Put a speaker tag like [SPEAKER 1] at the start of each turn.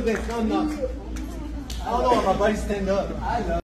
[SPEAKER 1] I been I don't know, my buddy. Stand up. I love